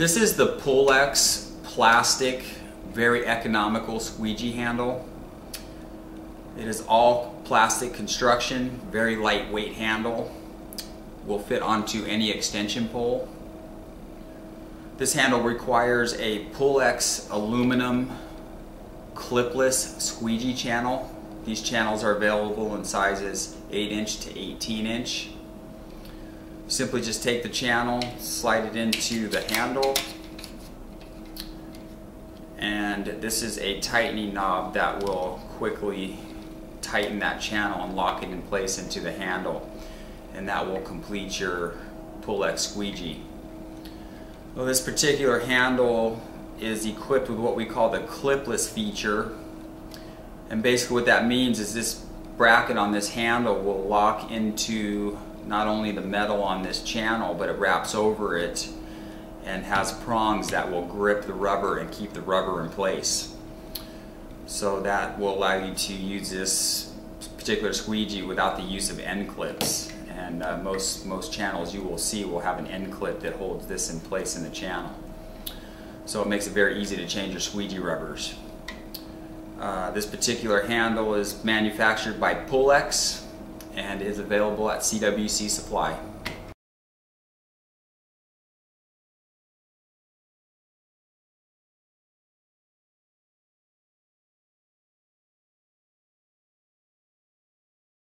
This is the Pulex plastic, very economical squeegee handle. It is all plastic construction, very lightweight handle. Will fit onto any extension pole. This handle requires a Pulex aluminum clipless squeegee channel. These channels are available in sizes 8 inch to 18 inch. Simply just take the channel, slide it into the handle, and this is a tightening knob that will quickly tighten that channel and lock it in place into the handle. And that will complete your Pulex squeegee. Well, this particular handle is equipped with what we call the clipless feature. And basically what that means is this bracket on this handle will lock into not only the metal on this channel, but it wraps over it and has prongs that will grip the rubber and keep the rubber in place. So that will allow you to use this particular squeegee without the use of end clips. And uh, most, most channels you will see will have an end clip that holds this in place in the channel. So it makes it very easy to change your squeegee rubbers. Uh, this particular handle is manufactured by Pulex and is available at CWC Supply.